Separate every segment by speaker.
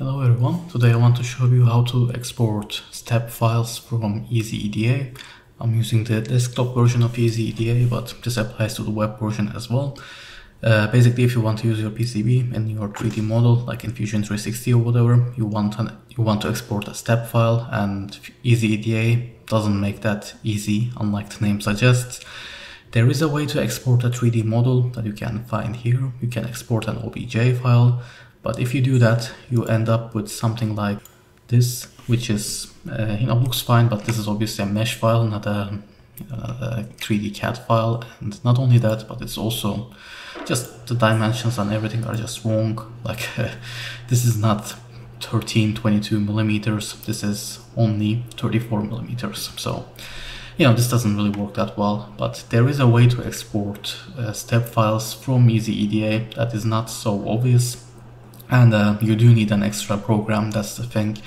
Speaker 1: Hello everyone, today I want to show you how to export step files from EasyEDA. I'm using the desktop version of EasyEDA, but this applies to the web version as well. Uh, basically, if you want to use your PCB in your 3D model, like in Fusion 360 or whatever, you want an, you want to export a step file, and EasyEDA doesn't make that easy, unlike the name suggests. There is a way to export a 3D model that you can find here. You can export an OBJ file, but if you do that, you end up with something like this, which is, uh, you know, looks fine, but this is obviously a mesh file, not a, a 3D CAD file. And not only that, but it's also just the dimensions and everything are just wrong. Like uh, this is not 13, 22 millimeters. This is only 34 millimeters. So, you know, this doesn't really work that well, but there is a way to export uh, step files from EasyEDA that is not so obvious and uh, you do need an extra program that's the thing.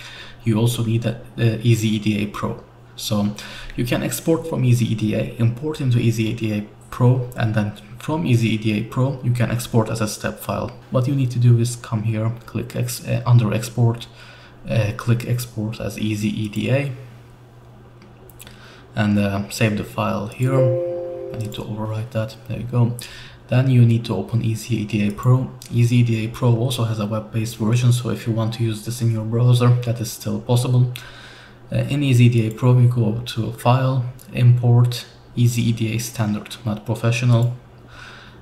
Speaker 1: You also need a, a EasyEDA Pro. So you can export from EasyEDA import into EasyEDA Pro and then from EasyEDA Pro you can export as a step file. What you need to do is come here click ex uh, under export uh, click export as EasyEDA and uh, save the file here I need to overwrite that there you go then you need to open EasyEDA Pro. EasyEDA Pro also has a web-based version, so if you want to use this in your browser, that is still possible. Uh, in EasyEDA Pro, you go to File, Import, EasyEDA Standard, not Professional.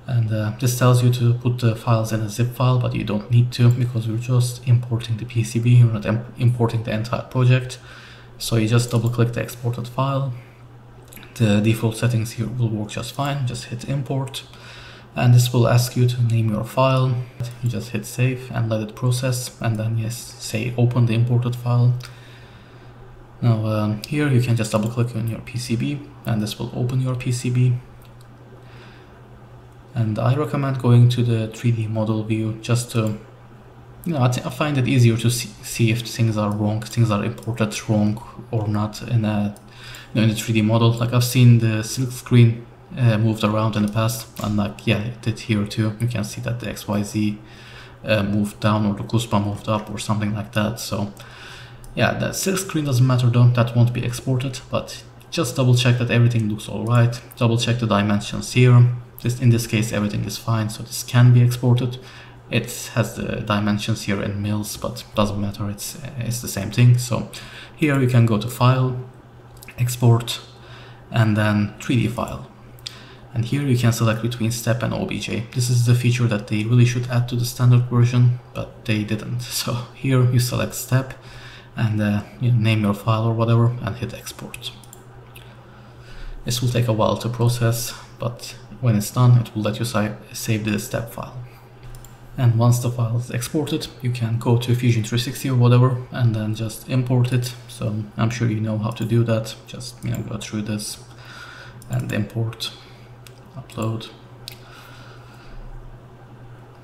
Speaker 1: And uh, this tells you to put the files in a zip file, but you don't need to because we're just importing the PCB, you're not importing the entire project. So you just double click the exported file. The default settings here will work just fine, just hit import. And this will ask you to name your file. You just hit save and let it process. And then yes say open the imported file. Now um, here you can just double click on your PCB and this will open your PCB and I recommend going to the 3D model view just to you know, I, I find it easier to see, see, if things are wrong, things are imported wrong or not in a in a 3D model. Like I've seen the silk screen uh, moved around in the past and like yeah it did here too. You can see that the xyz uh, moved down or the cuspa moved up or something like that. So yeah the silk screen doesn't matter though. That won't be exported but just double check that everything looks all right. Double check the dimensions here. This in this case everything is fine so this can be exported. It has the dimensions here in mils but doesn't matter. It's it's the same thing. So here you can go to file export and then 3d file and here you can select between step and OBJ. This is the feature that they really should add to the standard version, but they didn't. So here you select step and uh, you name your file or whatever and hit export. This will take a while to process, but when it's done, it will let you save the step file. And once the file is exported, you can go to Fusion 360 or whatever and then just import it. So I'm sure you know how to do that. Just you know go through this and import upload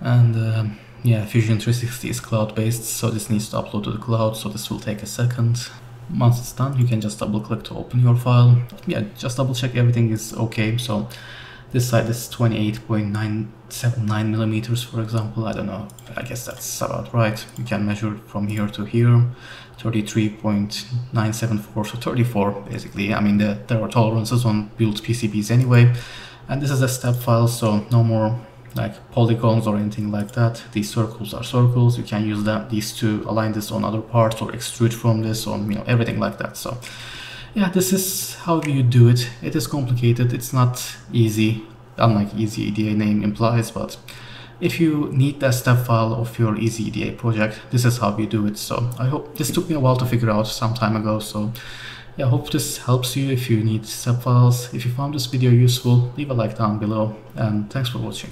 Speaker 1: and um, yeah Fusion 360 is cloud based so this needs to upload to the cloud so this will take a second once it's done you can just double click to open your file yeah just double check everything is okay so this side is 28.979 millimeters for example I don't know I guess that's about right. You can measure from here to here 33.974 so 34 basically. I mean the, there are tolerances on built PCBs anyway and this is a step file so no more like polygons or anything like that. These circles are circles. You can use that these to align this on other parts or extrude from this or you know everything like that so yeah this is how you do it it is complicated it's not easy unlike EasyEDA name implies but if you need that step file of your EasyEDA project this is how you do it so I hope this took me a while to figure out some time ago so yeah, I hope this helps you if you need step files. If you found this video useful, leave a like down below and thanks for watching.